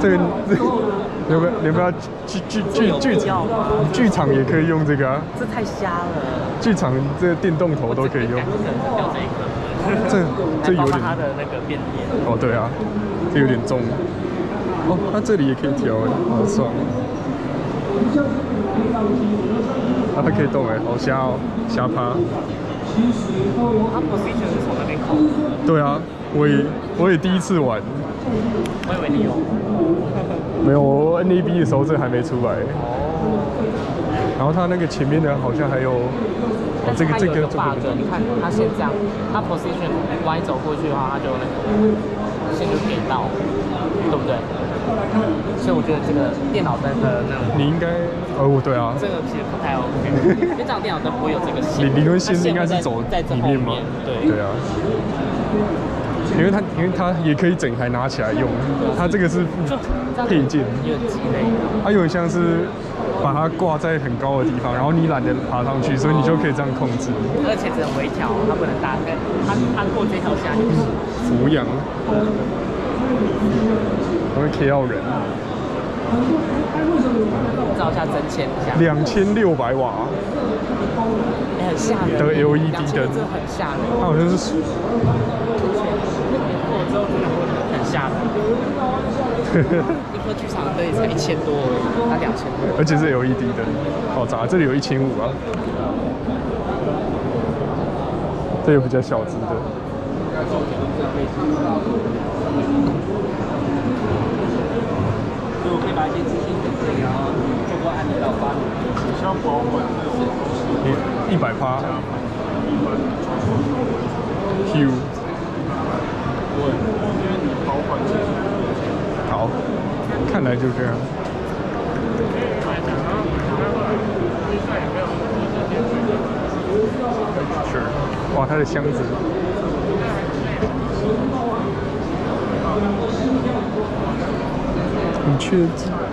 这个这你要不要你要不要剧剧剧剧场剧场也可以用这个啊，这太瞎了。剧场这个电动头都可以用。这，这 这有点它的那个变电。哦，对啊，这有点重。哦，它这里也可以调哎，好爽它可以动哎，好瞎哦，瞎趴。它 position 是从那边控制的，对啊，我也我也第一次玩，我以为你有。没有我 NAB 的时候这还没出来。哦。然后它那个前面的好像还有，哦，这个这个这 bug，个你看它先这样，它 position 歪走过去的话，它就那个线就给到，对不对？所以我觉得这个电脑灯的那种，你应该哦，对啊，这个其实不太 OK，因为这样电脑灯不会有这个线。理理论线应该是走在这里面吗？对对啊，因为它因为它也可以整台拿起来用，它这个是配件，有点鸡肋。它有点像是把它挂在很高的地方，然后你懒得爬上去，所以你就可以这样控制。而且只能微调，它不能大跟它它过这条线就是俯仰，它会 K 到人。照一下针签一下，两千六百瓦哎很吓人。的 LED 灯，真的很吓人。它好像是过之后真的会很吓人。一颗剧场灯也才一千多而已，它两千多。而且是 LED 灯，好杂，这里有一千五啊，这个比较小只的。所以我可以把一些资讯给这然后做过案例到发你。需要保管这些东西。一百趴。Q。对，因为你保管技术。好，看来就这样。是，哇，它的箱子。很确定。